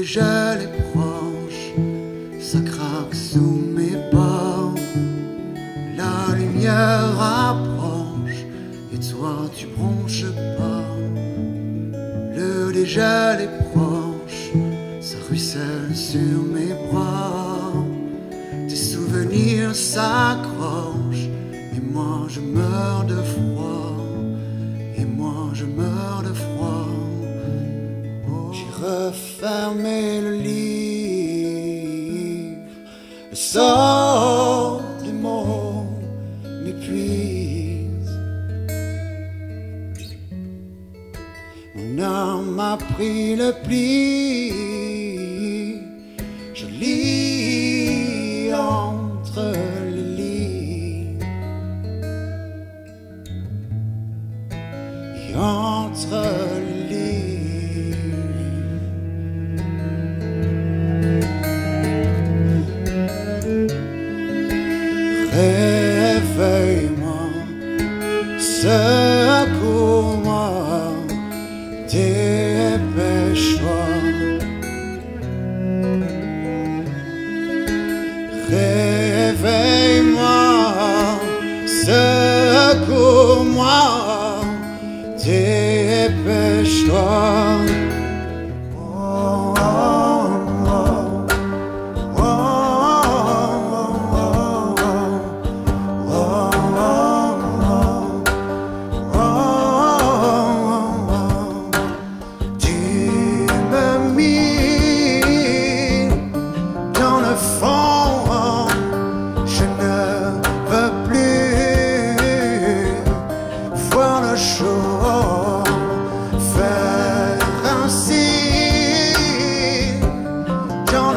déjà les proches, ça craque sous mes pas. La lumière approche et toi tu bronches pas. Le déjà les proches, ça ruisselle sur mes bras. Tes souvenirs s'accrochent et moi je meurs de froid. Et moi je meurs de froid. Refermé le livre, le sort des mots m'épuise. Mon âme a pris le pli, Réveille-moi, secours-moi, dépêche-toi. Réveille-moi, secours-moi, dépêche-toi.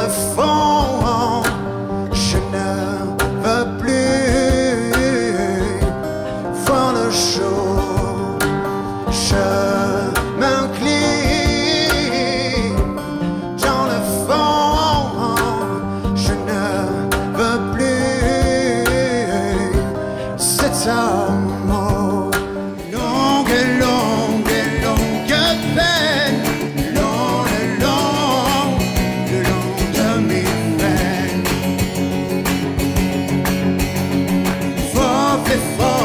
le fond, je ne veux plus voir le jour. Je m'incline dans le fond, je ne veux plus cet amour. life.